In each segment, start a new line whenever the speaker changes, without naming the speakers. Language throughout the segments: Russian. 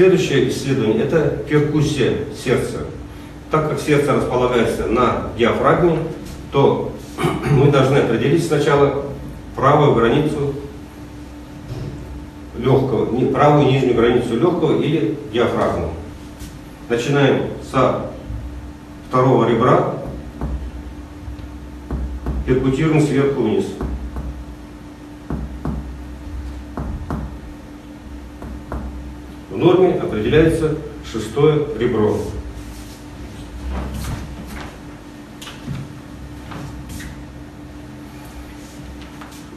Следующее исследование – это перкуссия сердца. Так как сердце располагается на диафрагме, то мы должны определить сначала правую границу легкого, не, правую нижнюю границу легкого или диафрагму. Начинаем со второго ребра, перкутируем сверху вниз. Норме определяется шестое ребро.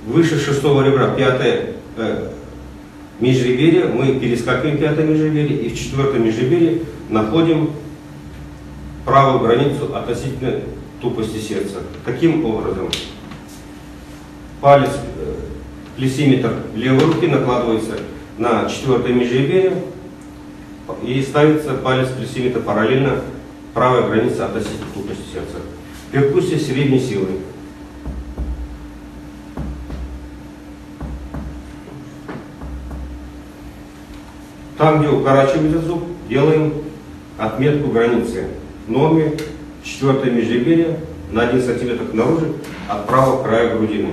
Выше шестого ребра пятое э, межреберье, мы перескакиваем пятое межреберье и в четвертом межреберье находим правую границу относительно тупости сердца. Каким образом? Палец, э, плесиметр левой руки накладывается на четвертое межреберье и ставится палец плесиметр параллельно правой границе относительно тупости сердца. Перкуссия средней силы. Там, где укорачивается зуб, делаем отметку границы. Норме четвертое межреберье на 1 см наружу от правого края грудины.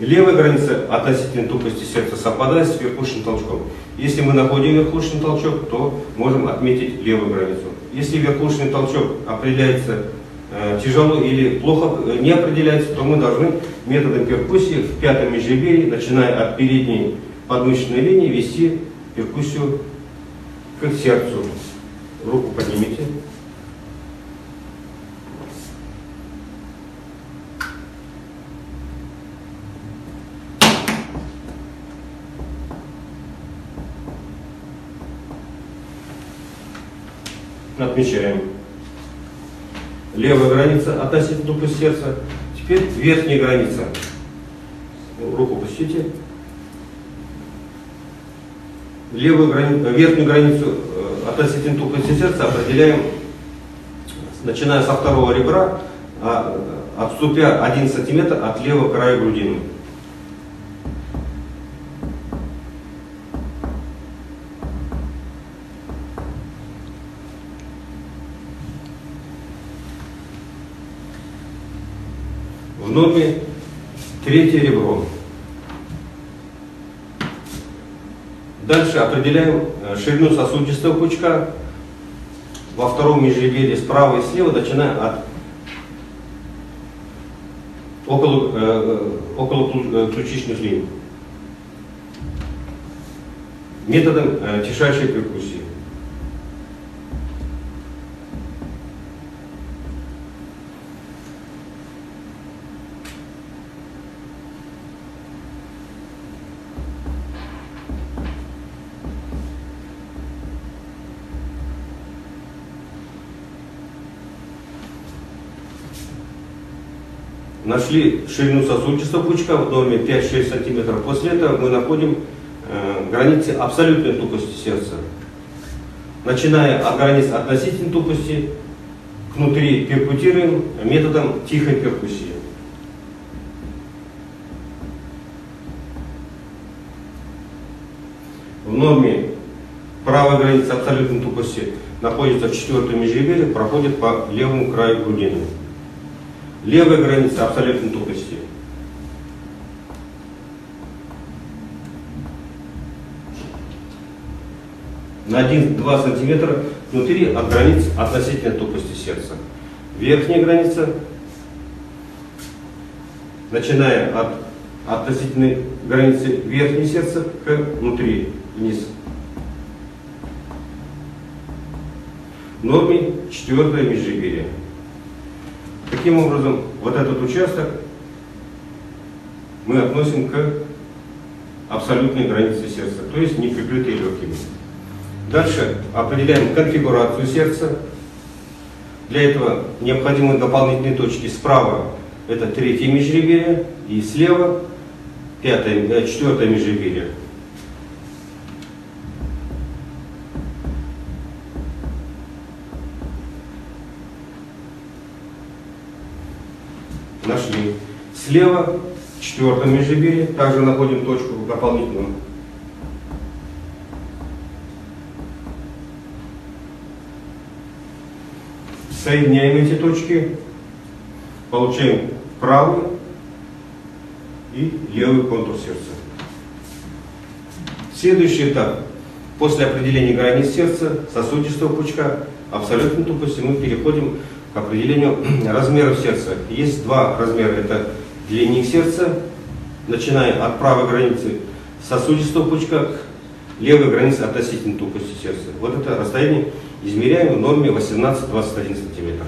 Левая граница относительно тупости сердца совпадает с верхушечным толчком. Если мы находим верхушечный толчок, то можем отметить левую границу. Если верхушечный толчок определяется э, тяжело или плохо э, не определяется, то мы должны методом перкуссии в пятом межреберье, начиная от передней подмышечной линии, вести перкуссию к сердцу. Руку поднимите. Отмечаем. Левая граница относительно тупости сердца. Теперь верхняя граница. Руку пустите. Левую грани... верхнюю границу э, относительно тупости сердца определяем, начиная со второго ребра, а, отступя 1 сантиметр от левого края грудины. В норме третье ребро. Дальше определяем э, ширину сосудистого пучка во втором межреберье справа и слева, начиная от около, э, э около э, ключичных линий. Методом э, тишайшей перкуссии. Нашли ширину сосудистого пучка в норме 5-6 см. После этого мы находим э, границы абсолютной тупости сердца. Начиная от границ относительной тупости, внутри перкутируем методом тихой перкуссии. В норме правая граница абсолютной тупости находится в четвертом межреберье, проходит по левому краю грудины. Левая граница абсолютной тупости. На 1-2 сантиметра внутри от границ относительной тупости сердца. Верхняя граница, начиная от относительной границы верхнего сердца к внутри, вниз. В норме четвертое межреберье. Таким образом, вот этот участок мы относим к абсолютной границе сердца, то есть не прикрытые легкими. Дальше определяем конфигурацию сердца. Для этого необходимы дополнительные точки. Справа это третье межреберье и слева пятое, э, четвертое межреберье. нашли. Слева, в четвертом межребере, также находим точку дополнительную. Соединяем эти точки, получаем правый и левый контур сердца. Следующий этап. После определения границ сердца, сосудистого пучка, абсолютно тупости мы переходим определению размеров сердца. Есть два размера. Это длинник сердца, начиная от правой границы сосудистого пучка к левой границе относительно тупости сердца. Вот это расстояние измеряем в норме 18-21 см.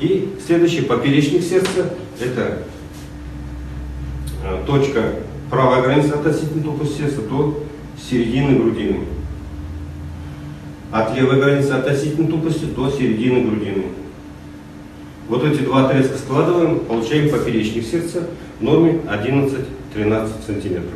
И следующий поперечник сердца, это э, точка правая граница относительно тупости сердца до середины грудины. От левой границы относительно тупости до середины грудины. Вот эти два отрезка складываем, получаем поперечник сердца в норме 11-13 сантиметров.